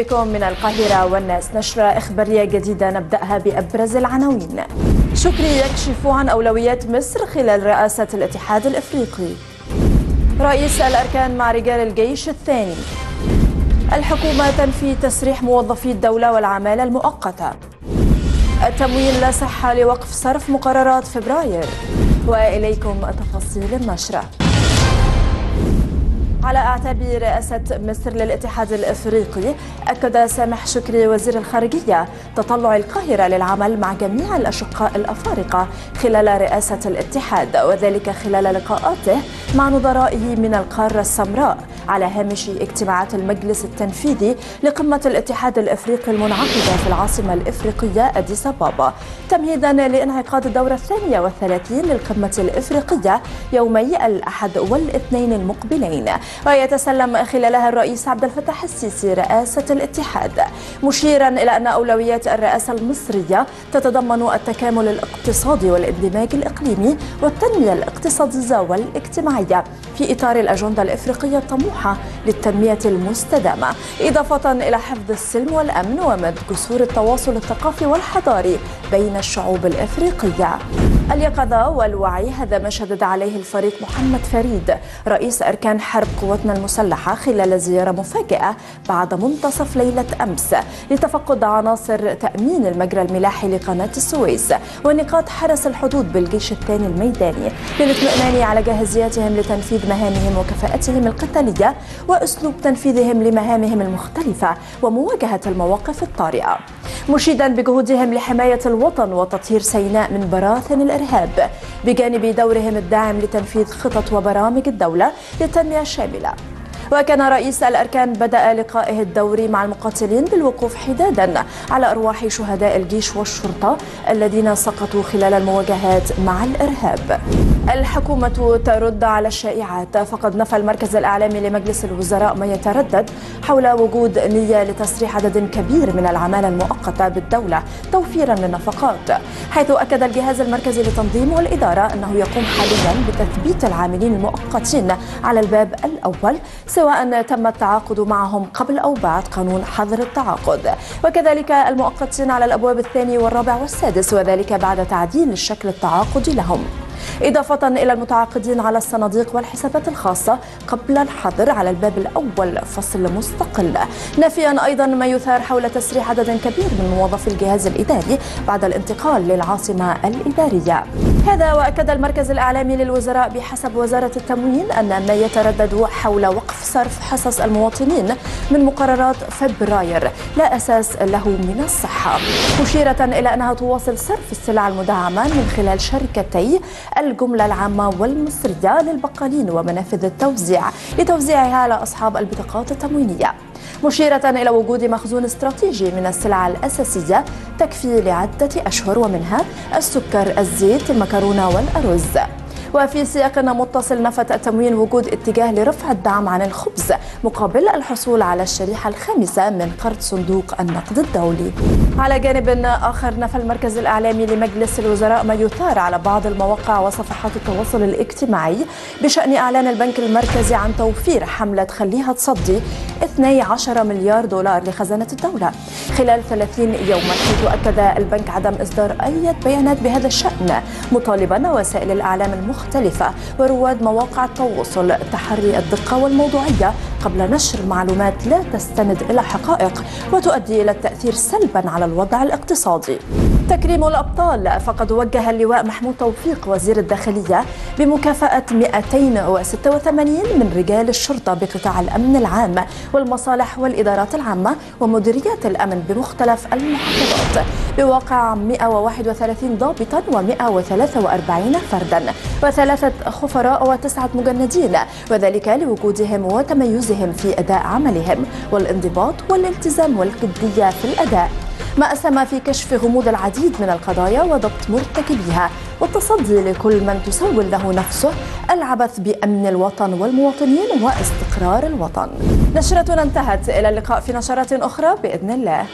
إليكم من القاهرة والناس. نشرة إخبارية جديدة نبدأها بأبرز العناوين. شكري يكشف عن أولويات مصر خلال رئاسة الاتحاد الإفريقي. رئيس الأركان مع رجال الجيش الثاني. الحكومة تنفي تسريح موظفي الدولة والعمالة المؤقتة. التموين لا صحة لوقف صرف مقررات فبراير. وإليكم تفاصيل النشرة. على أعتاب رئاسة مصر للاتحاد الإفريقي. أكد سامح شكري وزير الخارجية تطلع القاهرة للعمل مع جميع الأشقاء الأفارقة خلال رئاسة الاتحاد وذلك خلال لقاءاته مع نظرائه من القارة السمراء على هامش اجتماعات المجلس التنفيذي لقمة الاتحاد الإفريقي المنعقدة في العاصمة الإفريقية أديس أبابا. تمهيدا لانعقاد الدورة الثانية والثلاثين للقمة الإفريقية يومي الأحد والاثنين المقبلين. ويتسلم خلالها الرئيس عبد الفتاح السيسي رئاسة الاتحاد. مشيرا إلى أن أولويات الرئاسة المصرية تتضمن التكامل الاقتصادي والإندماج الإقليمي والتنمية الاقتصادية والاجتماعية. في إطار الأجندة الإفريقية الطموحة للتنمية المستدامة إضافة إلى حفظ السلم والأمن ومد جسور التواصل الثقافي والحضاري بين الشعوب الإفريقية. اليقظة والوعي هذا ما شدد عليه الفريق محمد فريد رئيس أركان حرب قواتنا المسلحة خلال زيارة مفاجئة بعد منتصف ليلة أمس لتفقد عناصر تأمين المجرى الملاحي لقناة السويس ونقاط حرس الحدود بالجيش الثاني الميداني للاطمئنان على جاهزيتهم لتنفيذ مهامهم وكفاءتهم القتالية وأسلوب تنفيذهم لمهامهم المختلفة ومواجهة المواقف الطارئة. مشيدا بجهودهم لحماية الوطن وتطهير سيناء من براثن الإرهاب بجانب دورهم الداعم لتنفيذ خطط وبرامج الدولة للتنمية الشاملة. وكان رئيس الأركان بدأ لقائه الدوري مع المقاتلين بالوقوف حدادا على أرواح شهداء الجيش والشرطة الذين سقطوا خلال المواجهات مع الإرهاب. الحكومة ترد على الشائعات فقد نفى المركز الإعلامي لمجلس الوزراء ما يتردد حول وجود نية لتسريح عدد كبير من العمالة المؤقتة بالدولة توفيرا للنفقات حيث أكد الجهاز المركزي للتنظيم والإدارة أنه يقوم حاليا بتثبيت العاملين المؤقتين على الباب الأول سواء تم التعاقد معهم قبل أو بعد قانون حظر التعاقد. وكذلك المؤقتين على الأبواب الثاني والرابع والسادس وذلك بعد تعديل الشكل التعاقدي لهم. إضافة إلى المتعاقدين على الصناديق والحسابات الخاصة قبل الحظر على الباب الأول فصل مستقل. نافيا أيضا ما يثار حول تسريح عدد كبير من موظفي الجهاز الإداري بعد الانتقال للعاصمة الإدارية. هذا وأكد المركز الإعلامي للوزراء بحسب وزارة التموين أن ما يتردد حول وقف صرف حصص المواطنين من مقررات فبراير لا أساس له من الصحة. مشيرة إلى أنها تواصل صرف السلع المدعمة من خلال شركتي الجملة العامة والمصرية للبقالين ومنافذ التوزيع لتوزيعها على أصحاب البطاقات التموينية. مشيرة إلى وجود مخزون استراتيجي من السلع الأساسية تكفي لعدة أشهر ومنها السكر الزيت المكرونة والأرز. وفي سياق متصل نفت التموين وجود اتجاه لرفع الدعم عن الخبز مقابل الحصول على الشريحة الخامسة من قرض صندوق النقد الدولي. على جانب آخر نفى المركز الإعلامي لمجلس الوزراء ما يثار على بعض المواقع وصفحات التواصل الاجتماعي بشأن إعلان البنك المركزي عن توفير حملة خليها تصدي 12 مليار دولار لخزانة الدولة. خلال 30 يوما حيث أكد البنك عدم إصدار أي بيانات بهذا الشأن مطالبا وسائل الإعلام المختلفة ورواد مواقع التواصل تحري الدقة والموضوعية قبل نشر معلومات لا تستند إلى حقائق وتؤدي إلى التأثير سلبا على الوضع الاقتصادي. تكريم الأبطال فقد وجه اللواء محمود توفيق وزير الداخلية بمكافأة 286 من رجال الشرطة بقطاع الأمن العام والمصالح والإدارات العامة ومديريات الأمن بمختلف المحافظات. بواقع 131 ضابطا و143 فردا وثلاثة خفراء وتسعة مجندين وذلك لوجودهم وتميزهم في أداء عملهم والانضباط والالتزام والجدية في الأداء. ما أسهم في كشف غموض العديد من القضايا وضبط مرتكبيها. والتصدي لكل من تسول له نفسه العبث بأمن الوطن والمواطنين واستقرار الوطن. نشرتنا انتهت إلى اللقاء في نشرات أخرى بإذن الله.